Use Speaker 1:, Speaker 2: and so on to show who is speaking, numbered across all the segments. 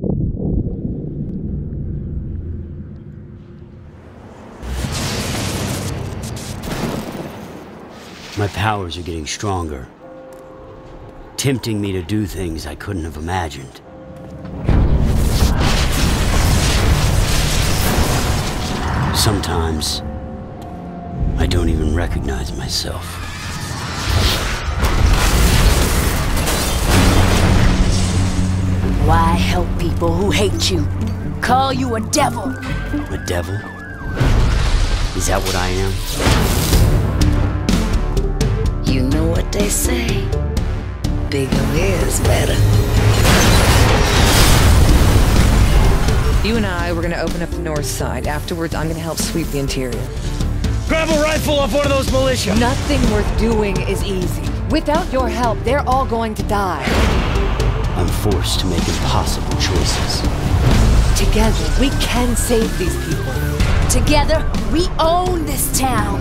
Speaker 1: My powers are getting stronger, tempting me to do things I couldn't have imagined. Sometimes, I don't even recognize myself.
Speaker 2: People who hate you? Call you a devil.
Speaker 1: A devil? Is that what I am?
Speaker 2: You know what they say. Bigger is better.
Speaker 3: You and I, we're gonna open up the north side. Afterwards, I'm gonna help sweep the interior.
Speaker 4: Grab a rifle off one of those militia!
Speaker 3: Nothing worth doing is easy. Without your help, they're all going to die.
Speaker 1: I'm forced to make impossible choices.
Speaker 3: Together, we can save these people.
Speaker 2: Together, we own this town.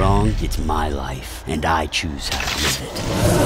Speaker 1: Wrong, it's my life, and I choose how to live it.